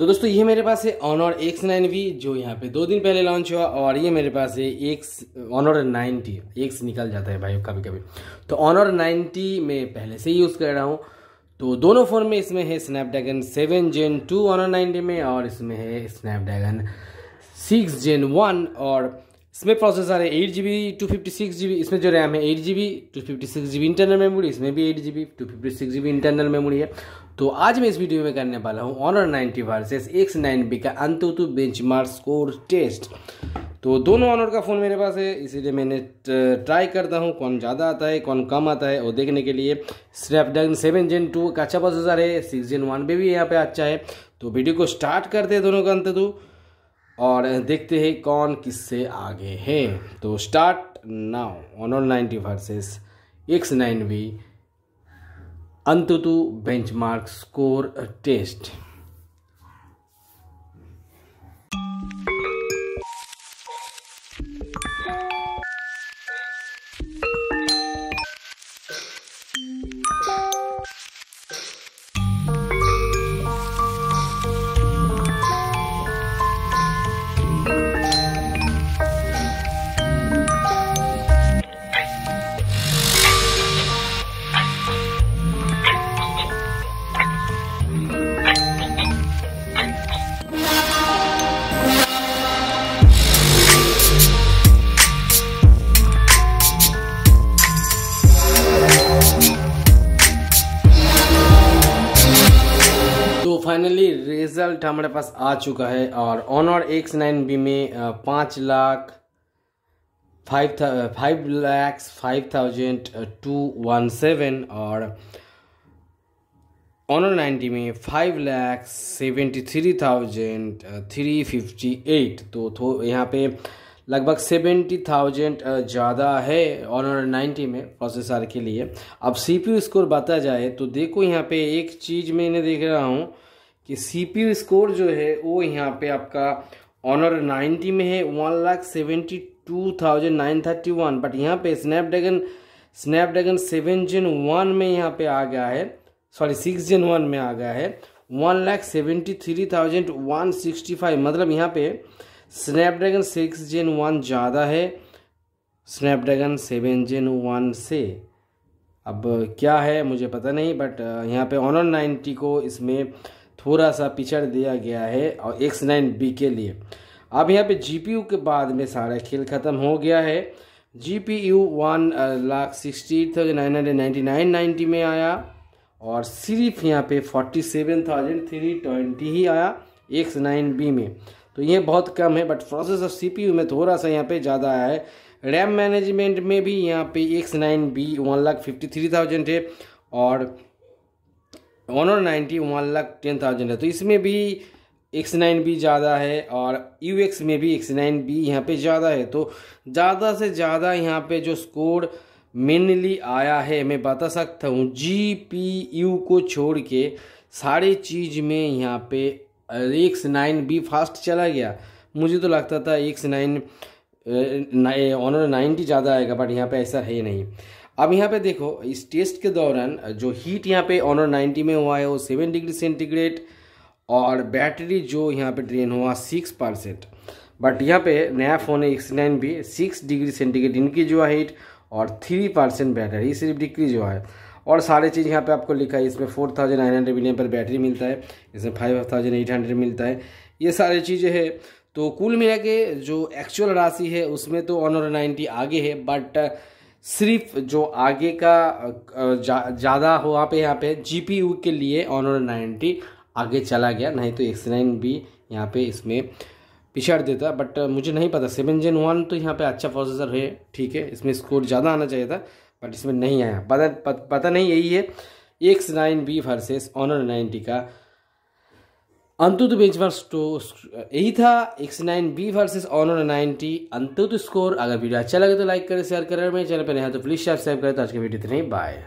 तो दोस्तों, ये मेरे पास है ऑनर एक्स नाइन वी जो यहाँ पे दो दिन पहले लॉन्च हुआ, और ये मेरे पास है एक्स ऑनर नाइन्टी एक्स निकल जाता है भाई कभी कभी तो ऑनर नाइन्टी में पहले से यूज़ कर रहा हूँ। तो दोनों फ़ोन में इसमें है Snapdragon seven gen two Honor ninety में, और इसमें है स्नैपड्रैगन सिक्स जेन वन और इसमें प्रोसेसर है eight G B two fifty six G B इसमें जो रैम है eight G B two fifty six G B internal memory इसमें भी eight G B two fifty six G B internal memory है। तो आज मैं इस वीडियो में करने वाला हूँ Honor ninety versus X nine B का AnTuTu benchmark score test तो दोनों ऑनर का फ़ोन मेरे पास है, इसीलिए मैंने ट्राई करता हूँ कौन ज़्यादा आता है, कौन कम आता है, और देखने के लिए स्नैपड्रैगन सेवन जेन टू का अच्छा प्रोसेसर है सिक्स जेन वन पे भी यहाँ पे अच्छा है। तो वीडियो को स्टार्ट करते हैं दोनों का अंततु और देखते हैं कौन किससे आगे है। तो start now Honor ninety versus X nine V अंतु benchmark score test finally result हमारे पास आ चुका है और ऑनर एक्स नाइन बी में पाँच lakh, five five lakhs, five thousand two one seven और ऑनर नाइन्टी में five lakhs, seventy three thousand three fifty eight. तो थो यहाँ पे लगभग सेवेंटी थाउज़ेंड ज़्यादा है ऑनर नाइन्टी में प्रोसेसर के लिए। अब सी पी स्कोर बताया जाए तो देखो यहाँ पे एक चीज़ मैंने देख रहा हूँ कि सी स्कोर जो है, वो यहाँ पे आपका ऑनर 90 में है one lakh seventy two thousand nine thirty one but यहाँ पे Snapdragon Snapdragon seven gen one में यहाँ पे आ गया है सॉरी सिक्स जेन वन में आ गया है one lakh seventy three thousand one sixty five मतलब यहाँ पे स्नैपड्रैगन सिक्स जेन वन ज़्यादा है स्नैपड्रैगन सेवन जेन वन से। अब क्या है, मुझे पता नहीं बट यहाँ पे ऑनर नाइन्टी को इसमें थोड़ा सा पिछड़ दिया गया है और एक्स नाइन बी के लिए। अब यहाँ पे जी पी यू के बाद में सारा खेल ख़त्म हो गया है। G P U one lakh sixty thousand nine hundred ninety nine ninety में आया और सिर्फ़ यहाँ पे forty seven thousand three twenty ही आया एक्स नाइन बी में। तो ये बहुत कम है but processor C P U में थोड़ा सा यहाँ पे ज़्यादा आया है। रैम मैनेजमेंट में भी यहाँ पे X nine B one lakh fifty three thousand है और Honor ninety one lakh ten thousand है। तो इसमें भी एक्स नाइन बी ज़्यादा है और यू एक्स में भी एक्स नाइन बी यहाँ पे ज़्यादा है। तो ज़्यादा से ज़्यादा यहाँ पे जो स्कोर मेनली आया है, मैं बता सकता हूँ जी पी यू को छोड़ के सारे चीज़ में यहाँ पे एक्स नाइन बी फास्ट चला गया। मुझे तो लगता था एक्स नाइन ऑनर नाइन्टी ज़्यादा आएगा बट यहाँ पे ऐसा है नहीं। अब यहाँ पे देखो, इस टेस्ट के दौरान, जो हीट यहाँ पे ऑनर 90 में हुआ है, वो सेवन डिग्री सेंटीग्रेड और बैटरी जो यहाँ पे ड्रेन हुआ सिक्स परसेंट बट यहाँ पे नया फ़ोन है एक्स नाइन भी सिक्स डिग्री सेंटीग्रेड इनकी जो है हीट और थ्री परसेंट बैटरी सिर्फ़ डिग्री जो है। और सारे चीज़ यहाँ पे आपको लिखा है, इसमें फोर थाउज़ेंड नाइन हंड्रेड पर बैटरी मिलता है, इसमें फाइव थाउज़ेंड एट हंड्रेड मिलता है, ये सारी चीज़ें है। तो कुल मिला के जो एक्चुअल राशि है, उसमें तो ऑनर नाइन्टी आगे है बट सिर्फ़ जो आगे का ज़्यादा हो वहाँ पे, यहाँ पे जीपीयू के लिए ऑनर नाइन्टी आगे चला गया, नहीं तो एक्स नाइन भी यहाँ पे इसमें पिछड़ देता बट मुझे नहीं पता। सेवन जेन वन तो यहाँ पे अच्छा प्रोसेसर है, ठीक है, इसमें स्कोर ज़्यादा आना चाहिए था बट इसमें नहीं आया। पता पता नहीं यही है X nine B versus Honor ninety का अंतुत बेंचमार्क तो यही था X nine B versus Honor ninety AnTuTu score अगर वीडियो अच्छा लगे तो लाइक करें शेयर करें मेरे चैनल पर नहीं तो प्लीज़ सब्सक्राइब करें। तो आज के वीडियो इतनी बाय